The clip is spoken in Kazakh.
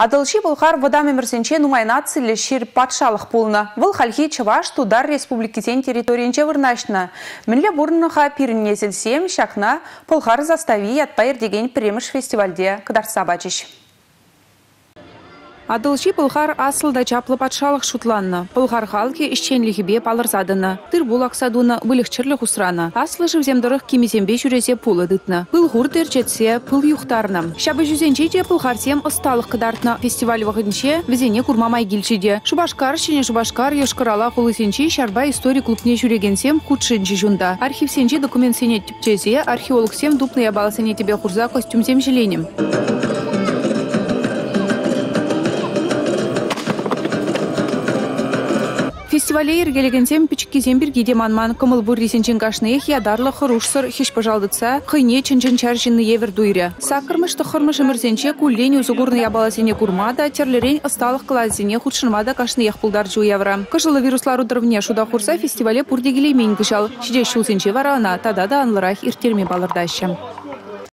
Адылчи бұлғар вада мемірсенче нумайна цілі шир патшалық. Выл халхи Чаваш Тудар республикисен территориенче вырнашны. Мінле бұрныға пирінне зілсем, шақна застави ятпайыр деген премыш фестивальде кыдарса бачыш. Адылчи пылхар асылда чаплы патшалық шутланны. Пылхар халки ишченлихибе палырзадыны. Тыр булак садуны вылықчырлы хусраны. Аслы живземдырых кимизембе жүресе пулы дытны. Пылхур терчетсе пыл юхтарны. Шабы жүзенче де пылхарсем ысталық кыдартны. Фестиваль вағынче візене курмамай гилчиде. Шубашкар, шене шубашкар, ешкарала хулысенче шарба историк клубне жүрегенсем худшинчи жунда. Архив документ сене типчезе, археолог сем дупны ябаласене тебе хурза костюм Фестивале ергелегенсем пичкизем биргиде манман кымыл бур рисенчен кашны ех ядарлы хырушсыр хиш пожалдыца хыйне чынчын чаржинны евер дуйря. Сакырмыш тахырмыш эмірсенче куллен узугурны ябаласене курмада, терлерен ысталық кылазине худшынмада кашны ех пулдар жу евра. Кыжылы вируслар удырвне шуда хурса фестивале пурдегилей мен кышал. Шиде шулсенче варана, тада да анлырах иртерме балырдаща.